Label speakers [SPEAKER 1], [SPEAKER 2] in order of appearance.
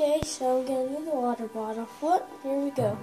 [SPEAKER 1] Okay, so I'm gonna need the water bottle. What? Here we go.